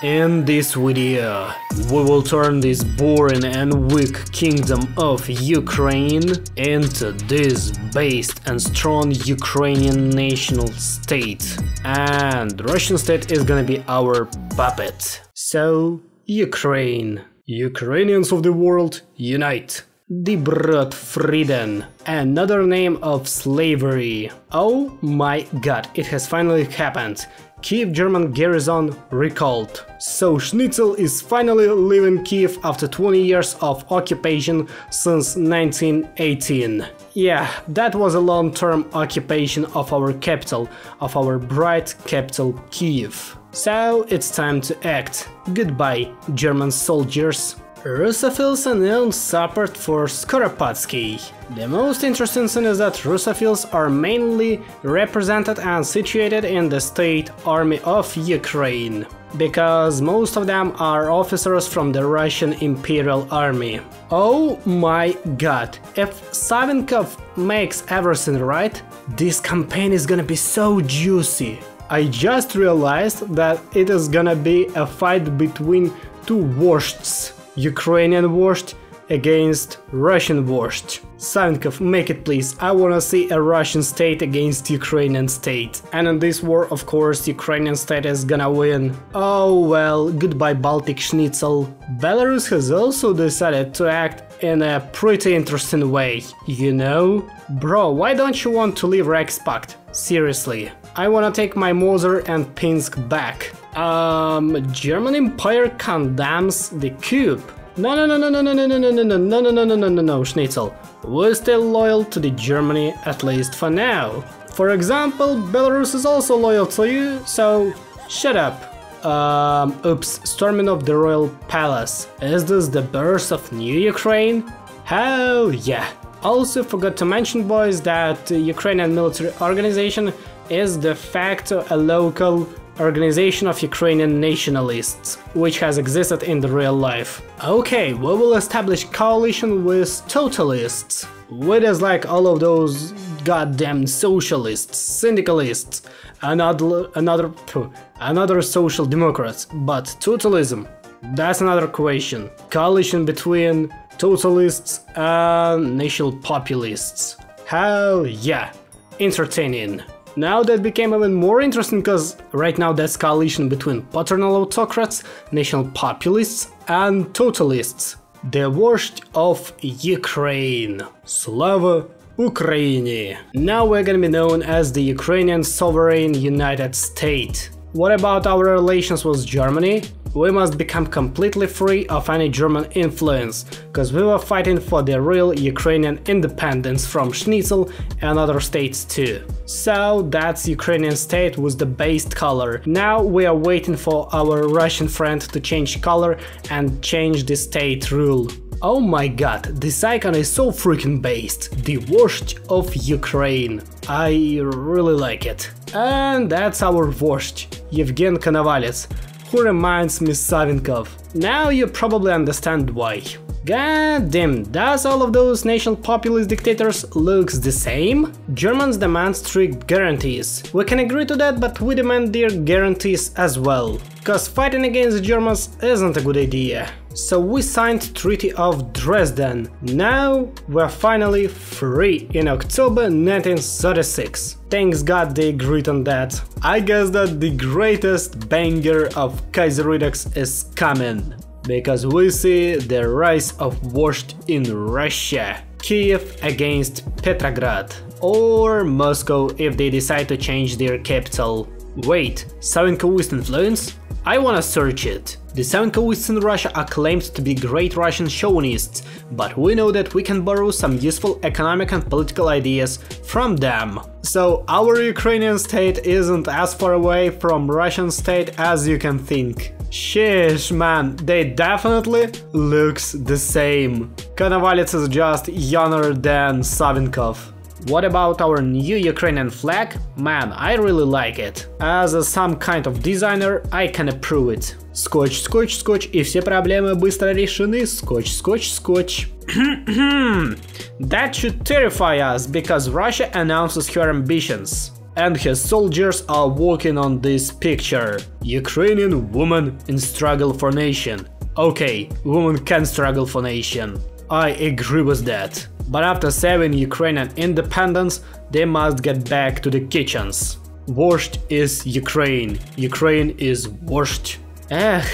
In this video, we will turn this boring and weak kingdom of Ukraine into this based and strong Ukrainian national state. And Russian state is gonna be our puppet. So, Ukraine. Ukrainians of the world, unite. Die Brot Frieden, another name of slavery. Oh my god, it has finally happened. Kiev German garrison recalled. So Schnitzel is finally leaving Kiev after 20 years of occupation since 1918. Yeah, that was a long-term occupation of our capital, of our bright capital Kiev. So it's time to act. Goodbye, German soldiers. Russophiles announced support for Skoropadsky. The most interesting thing is that Russophiles are mainly represented and situated in the State Army of Ukraine, because most of them are officers from the Russian Imperial Army. Oh my god, if Savinkov makes everything right, this campaign is gonna be so juicy. I just realized that it is gonna be a fight between two vozhds. Ukrainian vozhd against Russian vozhd. Savinkov, make it please, I wanna see a Russian state against Ukrainian state. And in this war, of course, Ukrainian state is gonna win. Oh well, goodbye Baltic Schnitzel. Belarus has also decided to act in a pretty interesting way, you know? Bro, why don't you want to leave Reichspakt? Seriously. I wanna take my Mozyr and Pinsk back. Um, German Empire condemns the coup. No, no, no, no, no, no, no, no, no, no, no, no, no, no, no, no, no, no, Schnitzel. We're still loyal to the Germany, at least for now. For example, Belarus is also loyal to you, so shut up. Um, oops, storming of the royal palace. Is this the birth of new Ukraine? Hell yeah. Also forgot to mention boys that Ukrainian military organization is de facto a local organization of Ukrainian nationalists, which has existed in the real life. Okay, we will establish coalition with totalists. With us like all of those goddamn socialists, syndicalists, another, another, another social democrats, but totalism, that's another question. Coalition between totalists and national populists. Hell yeah, entertaining. Now that became even more interesting because right now that's coalition between paternal autocrats, national populists and totalists. The vozhd of Ukraine. Slava Ukraini. Now we're gonna be known as the Ukrainian Sovereign United State. What about our relations with Germany? We must become completely free of any German influence, cause we were fighting for the real Ukrainian independence from Schnitzel and other states too. So that's Ukrainian state with the based color. Now we are waiting for our Russian friend to change color and change the state rule. Oh my god, this icon is so freaking based, the vozhd of Ukraine. I really like it. And that's our vozhd, Yevgen Konovalets who reminds me Savinkov. Now you probably understand why. God damn, does all of those national populist dictators looks the same? Germans demand strict guarantees. We can agree to that, but we demand their guarantees as well. Cause fighting against the Germans isn't a good idea. So we signed Treaty of Dresden. Now we're finally free in October 1936. Thanks God they agreed on that. I guess that the greatest banger of Kaiser Redux is coming. Because we see the rise of vozhd in Russia. Kiev against Petrograd. Or Moscow if they decide to change their capital. Wait, Savinkovist influence? I wanna search it. The Savinkovists in Russia are claimed to be great Russian chauvinists, but we know that we can borrow some useful economic and political ideas from them. So our Ukrainian state isn't as far away from Russian state as you can think. Sheesh man, they definitely looks the same. Konovalets is just younger than Savinkov. What about our new Ukrainian flag? Man, I really like it. As a some kind of designer, I can approve it. Скотч, скотч, скотч, и все проблемы быстро решены. Скотч, скотч, скотч. that should terrify us, because Russia announces her ambitions. and his soldiers are working on this picture. Ukrainian woman in struggle for nation. Okay, woman can struggle for nation. I agree with that. But after saving Ukrainian independence, they must get back to the kitchens. Vozhd is Ukraine. Ukraine is vozhd. Ech,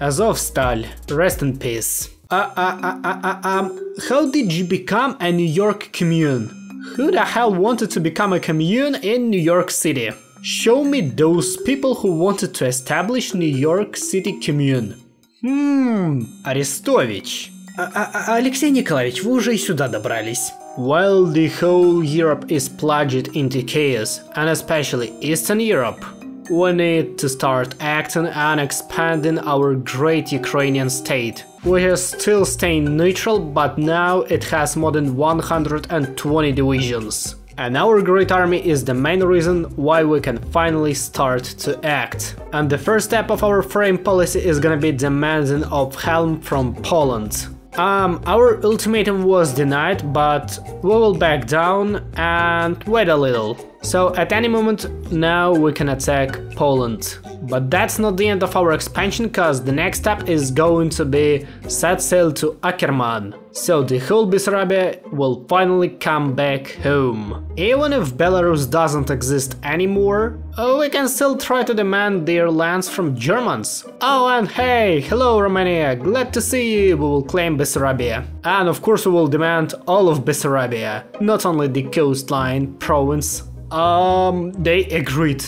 Azovstal, rest in peace. Uh, uh, uh, uh, uh, um, how did you become a New York commune? Who the hell wanted to become a commune in New York City? Show me those people who wanted to establish New York City commune. Hmm, Арестович. А -а Алексей Николаевич, вы уже и сюда добрались. While the whole Europe is plunged into chaos, and especially Eastern Europe, we need to start acting and expanding our great Ukrainian state. We are still staying neutral, but now it has more than 120 divisions. And our great army is the main reason why we can finally start to act. And the first step of our frame policy is gonna be demanding of Kholm from Poland. Um, our ultimatum was denied, but we will back down and wait a little. So at any moment now we can attack Poland. But that's not the end of our expansion cause the next step is going to be set sail to Akkerman. So the whole Bessarabia will finally come back home. Even if Belarus doesn't exist anymore, we can still try to demand their lands from Germans. Oh and hey, hello Romania, glad to see you, we will claim Bessarabia. And of course we will demand all of Bessarabia, not only the coastline, province, um, they agreed.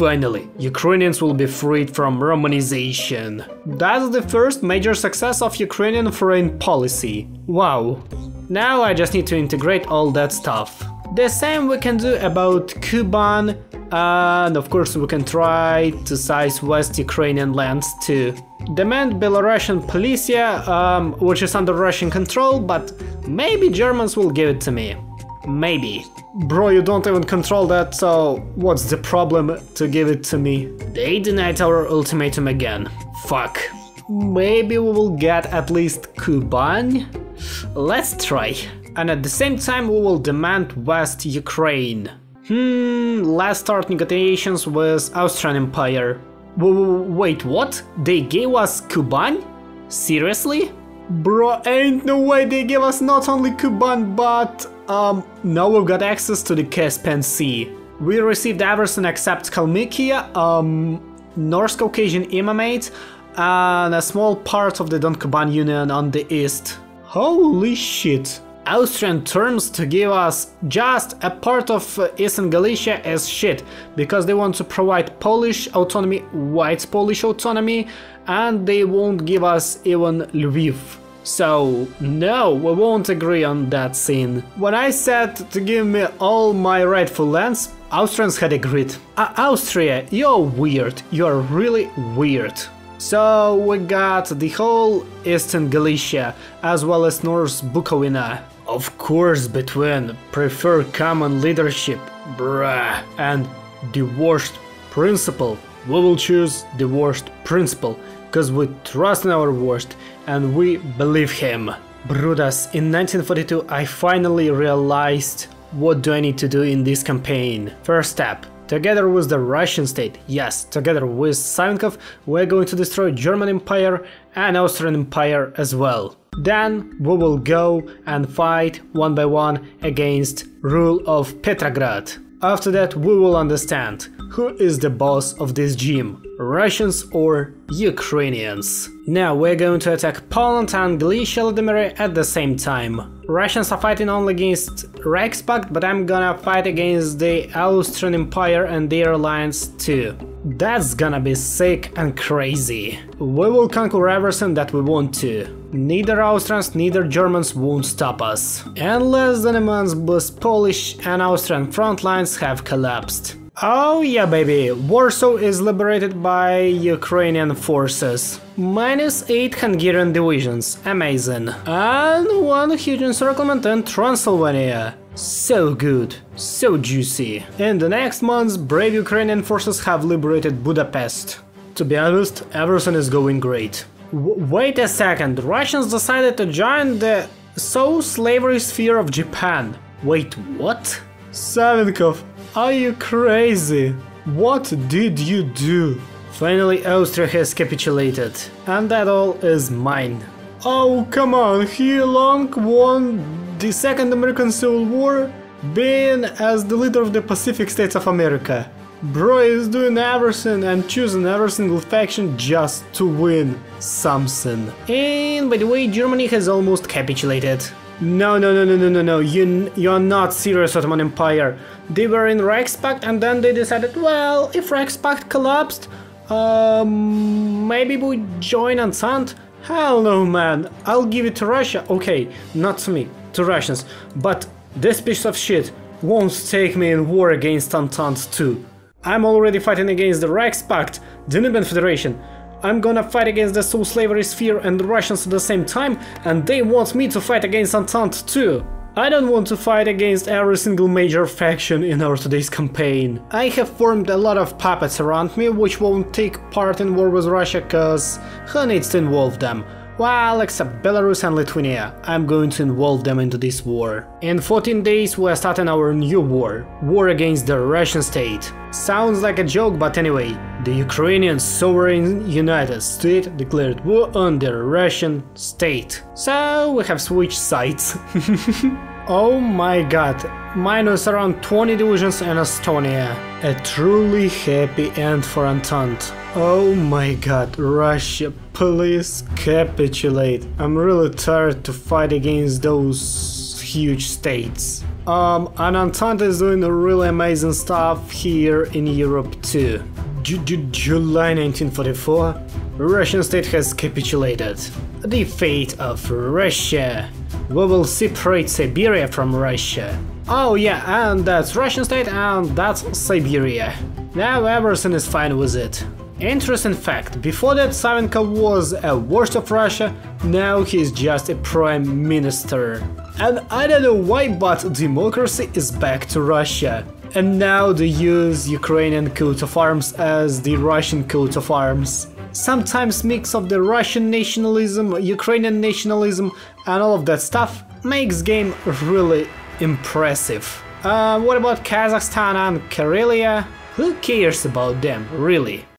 Finally, Ukrainians will be freed from Romanization. That's the first major success of Ukrainian foreign policy. Wow. Now I just need to integrate all that stuff. The same we can do about Kuban, and of course we can try to size West Ukrainian lands too. Demand Belarusian Polissia, um, which is under Russian control, but maybe Germans will give it to me. Maybe. Bro, you don't even control that, so what's the problem to give it to me? They denied our ultimatum again. Fuck. Maybe we will get at least Kuban? Let's try. And at the same time we will demand West Ukraine. Hmm, let's start negotiations with Austrian Empire. W wait, what? They gave us Kuban? Seriously? Bro, ain't no way they gave us not only Kuban, but um, now we've got access to the Caspian Sea. We received everything except Kalmykia, um, North Caucasian Imamate, and a small part of the Don Kuban Union on the east. Holy shit. Austrian terms to give us just a part of uh, Eastern Galicia as shit, because they want to provide Polish autonomy, white Polish autonomy, and they won't give us even Lviv. So, no, we won't agree on that scene. When I said to give me all my rightful lands, Austrians had agreed. Austria, you're weird, you're really weird. So we got the whole Eastern Galicia, as well as North Bukovina. Of course, between prefer common leadership, bruh, and the vozhd principle, we will choose the vozhd principle, cause we trust in our vozhd and we believe him. Brudas, in 1942 I finally realized what do I need to do in this campaign. First step, Together with the Russian state, yes, together with Savinkov, we're going to destroy German Empire and Austrian Empire as well. Then we will go and fight one by one against rule of Petrograd. After that we will understand who is the boss of this gym, Russians or Ukrainians. Now we're going to attack Poland and Galicia at the same time. Russians are fighting only against Reichspakt, but I'm gonna fight against the Austrian Empire and their alliance too. That's gonna be sick and crazy. We will conquer everything that we want to. Neither Austrians, neither Germans won't stop us. And less than a month both Polish and Austrian front lines have collapsed. Oh yeah baby, Warsaw is liberated by Ukrainian forces. Minus 8 Hungarian divisions, amazing. And one huge encirclement in Transylvania. So good, so juicy. In the next months, brave Ukrainian forces have liberated Budapest. To be honest, everything is going great. W wait a second, Russians decided to join the so slavery sphere of Japan. Wait, what? Savinkov, are you crazy? What did you do? Finally, Austria has capitulated, and that all is mine. Oh, come on, Huey Long won the Second American Civil War, being as the leader of the Pacific States of America. Bro is doing everything and choosing every single faction just to win something. And by the way, Germany has almost capitulated. No, no, no, no, no, no, no, you, you're not serious Ottoman Empire. They were in Reichspakt and then they decided, well, if Reichspakt collapsed, um, maybe we join Entente? Hell no, man. I'll give it to Russia. Okay, not to me, to Russians. But this piece of shit won't take me in war against Entente too. I'm already fighting against the Reichspakt, the Nubian Federation. I'm gonna fight against the Soul Slavery Sphere and the Russians at the same time, and they want me to fight against Entente too. I don't want to fight against every single major faction in our today's campaign. I have formed a lot of puppets around me which won't take part in war with Russia cause who needs to involve them? Well, except Belarus and Lithuania, I'm going to involve them into this war. In 14 days we are starting our new war, war against the Russian state. Sounds like a joke, but anyway, the Ukrainian Sovereign United State declared war on the Russian state. So we have switched sides. oh my god, minus around 20 divisions in Estonia. A truly happy end for Entente. Oh my god, Russia, please capitulate. I'm really tired to fight against those huge states. Um, Entente is doing really amazing stuff here in Europe too. J J July 1944, Russian state has capitulated. The fate of Russia. We will separate Siberia from Russia. Oh yeah, and that's Russian state and that's Siberia. Now everything is fine with it. Interesting fact, before that Savinkov was a vozhd of Russia, now he's just a prime minister. And I don't know why, but democracy is back to Russia. And now they use Ukrainian coat of arms as the Russian coat of arms. Sometimes mix of the Russian nationalism, Ukrainian nationalism and all of that stuff makes game really impressive. Uh, what about Kazakhstan and Karelia? Who cares about them, really?